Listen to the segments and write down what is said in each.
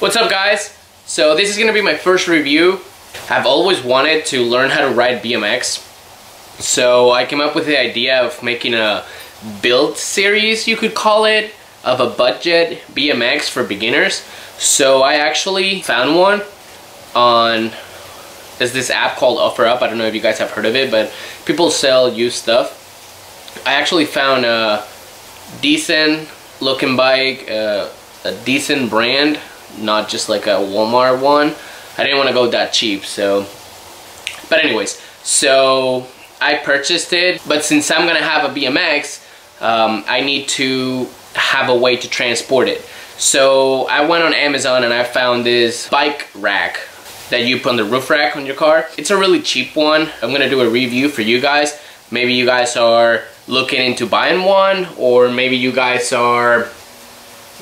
What's up guys? So this is gonna be my first review. I've always wanted to learn how to ride BMX. So I came up with the idea of making a build series, you could call it, of a budget BMX for beginners. So I actually found one on there's this app called OfferUp. I don't know if you guys have heard of it, but people sell used stuff. I actually found a decent looking bike, uh, a decent brand not just like a Walmart one. I didn't want to go that cheap, so. But anyways, so I purchased it, but since I'm gonna have a BMX, um, I need to have a way to transport it. So I went on Amazon and I found this bike rack that you put on the roof rack on your car. It's a really cheap one. I'm gonna do a review for you guys. Maybe you guys are looking into buying one or maybe you guys are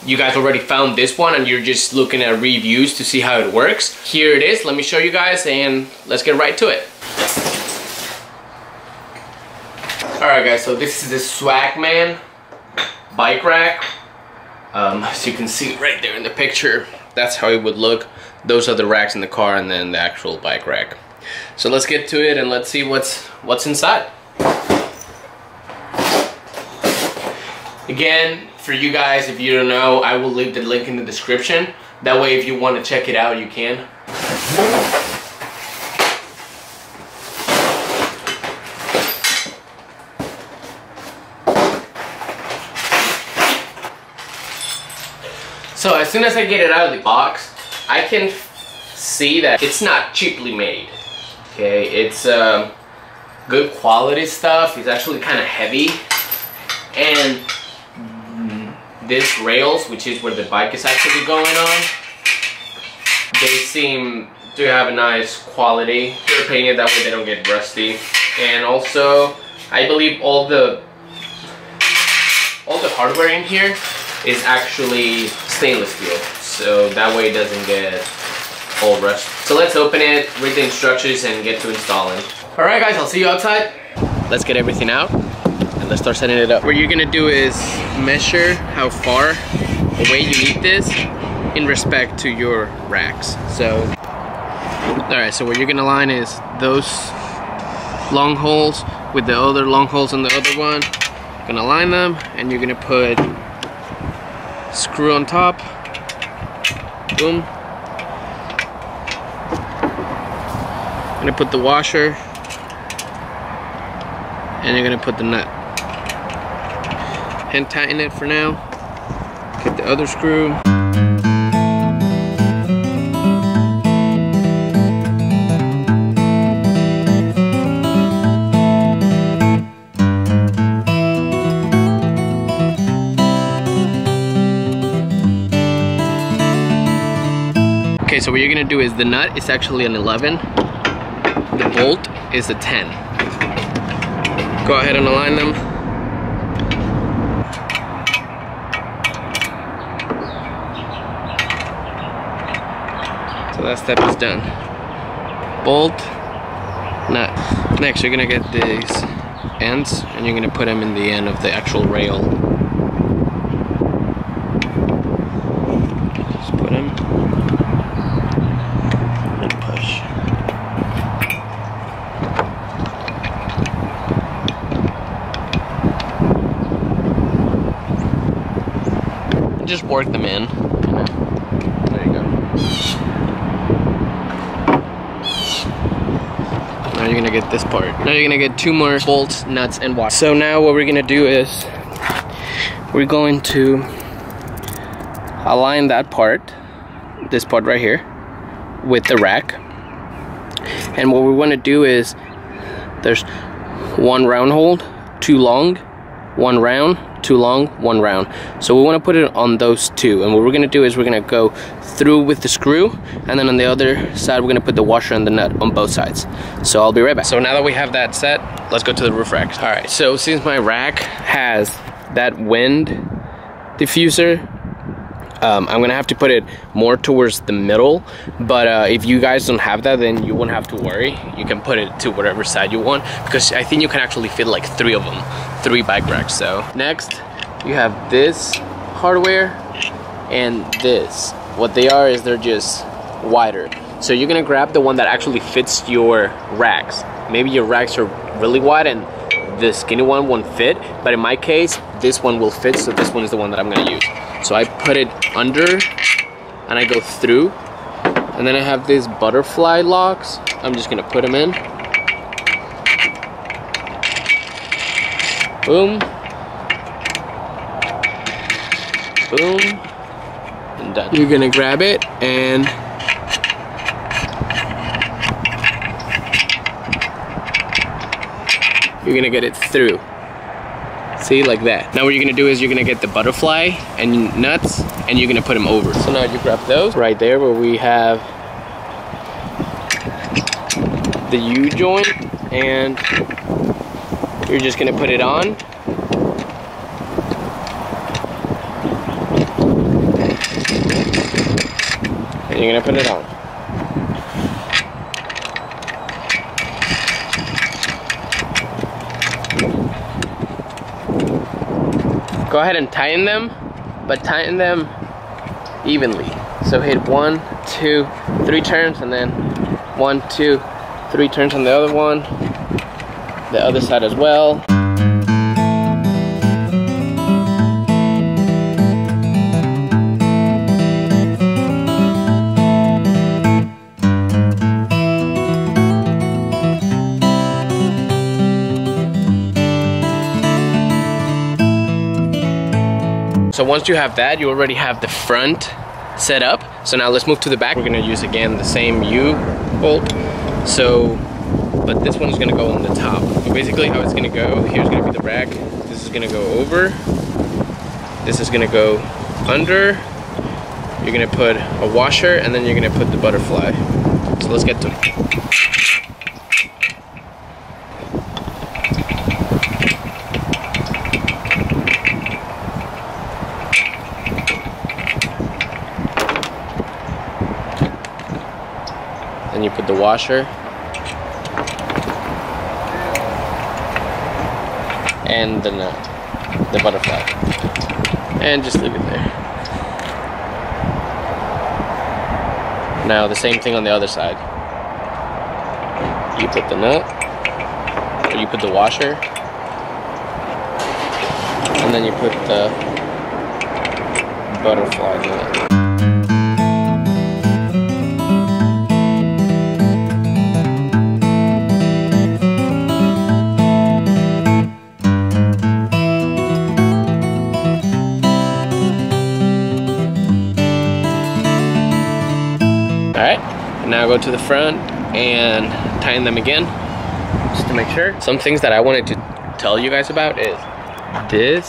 you guys already found this one and you're just looking at reviews to see how it works. Here it is, let me show you guys and let's get right to it. Alright guys, so this is the Swagman bike rack. Um, as you can see right there in the picture, that's how it would look. Those are the racks in the car and then the actual bike rack. So let's get to it and let's see what's what's inside. Again, for you guys, if you don't know, I will leave the link in the description. That way, if you want to check it out, you can. So as soon as I get it out of the box, I can see that it's not cheaply made. Okay, it's um, good quality stuff. It's actually kind of heavy. And this rails, which is where the bike is actually going on, they seem to have a nice quality. They're painted that way they don't get rusty. And also, I believe all the all the hardware in here is actually stainless steel. So that way it doesn't get all rusty. So let's open it, read the instructions, and get to installing. Alright guys, I'll see you outside. Let's get everything out let's start setting it up. What you're gonna do is measure how far away you need this in respect to your racks. So, all right, so what you're gonna line is those long holes with the other long holes on the other one. Gonna line them and you're gonna put screw on top, boom. Gonna put the washer and you're gonna put the nut and tighten it for now. Get the other screw. Okay, so what you're gonna do is the nut is actually an 11. The bolt is a 10. Go ahead and align them. So that step is done. Bolt, nut. Next, you're gonna get these ends and you're gonna put them in the end of the actual rail. Just put them and push. Just work them in. There you go. Now you're gonna get this part. Now you're gonna get two more bolts, nuts, and washers. So now what we're gonna do is we're going to align that part, this part right here, with the rack. And what we wanna do is there's one round hole, two long, one round, two long, one round. So we want to put it on those two. And what we're going to do is we're going to go through with the screw. And then on the other side, we're going to put the washer and the nut on both sides. So I'll be right back. So now that we have that set, let's go to the roof rack. All right, so since my rack has that wind diffuser, um, I'm gonna have to put it more towards the middle but uh, if you guys don't have that then you won't have to worry you can put it to whatever side you want because I think you can actually fit like three of them three bike racks so next you have this hardware and this what they are is they're just wider. So you're gonna grab the one that actually fits your racks. Maybe your racks are really wide and the skinny one won't fit, but in my case, this one will fit, so this one is the one that I'm gonna use. So I put it under and I go through, and then I have these butterfly locks. I'm just gonna put them in. Boom. Boom. And done. You're gonna grab it and gonna get it through. See, like that. Now what you're gonna do is you're gonna get the butterfly and nuts and you're gonna put them over. So now you grab those right there where we have the U-joint and you're just gonna put it on. And you're gonna put it on. Go ahead and tighten them, but tighten them evenly. So hit one, two, three turns, and then one, two, three turns on the other one, the other side as well. So once you have that, you already have the front set up. So now let's move to the back. We're gonna use again the same U bolt. So, but this one's gonna go on the top. Basically how it's gonna go, here's gonna be the rack. This is gonna go over. This is gonna go under. You're gonna put a washer and then you're gonna put the butterfly. So let's get to put the washer. And the nut, the butterfly. And just leave it there. Now the same thing on the other side. You put the nut, or you put the washer, and then you put the butterfly nut. Now go to the front and tighten them again, just to make sure. Some things that I wanted to tell you guys about is this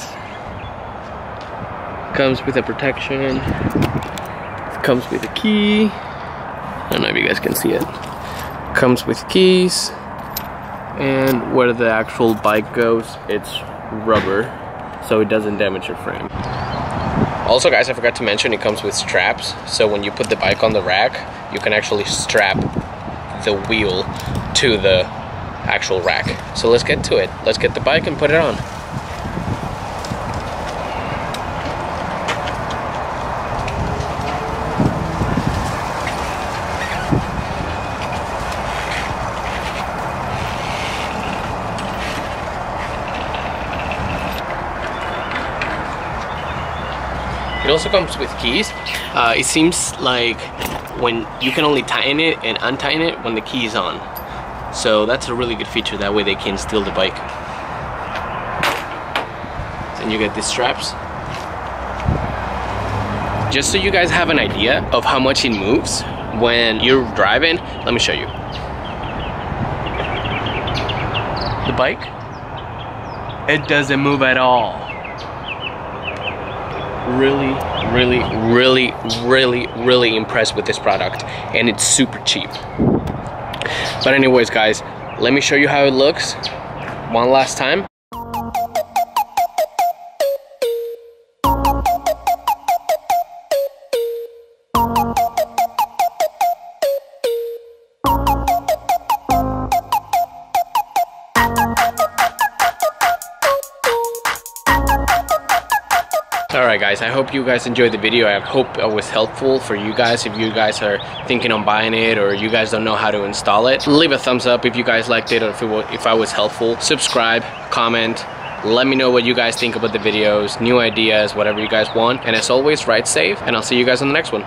comes with a protection, it comes with a key. I don't know if you guys can see it. Comes with keys, and where the actual bike goes, it's rubber, so it doesn't damage your frame. Also guys, I forgot to mention it comes with straps. So when you put the bike on the rack, you can actually strap the wheel to the actual rack. So let's get to it. Let's get the bike and put it on. It also comes with keys. Uh, it seems like when you can only tighten it and untighten it when the key is on. So that's a really good feature. That way they can steal the bike. Then you get these straps. Just so you guys have an idea of how much it moves when you're driving, let me show you. The bike, it doesn't move at all really, really, really, really, really impressed with this product and it's super cheap. But anyways, guys, let me show you how it looks one last time. Guys, I hope you guys enjoyed the video. I hope it was helpful for you guys if you guys are thinking on buying it or you guys don't know how to install it. Leave a thumbs up if you guys liked it or if, it if I was helpful. Subscribe, comment, let me know what you guys think about the videos, new ideas, whatever you guys want. And as always, ride safe and I'll see you guys on the next one.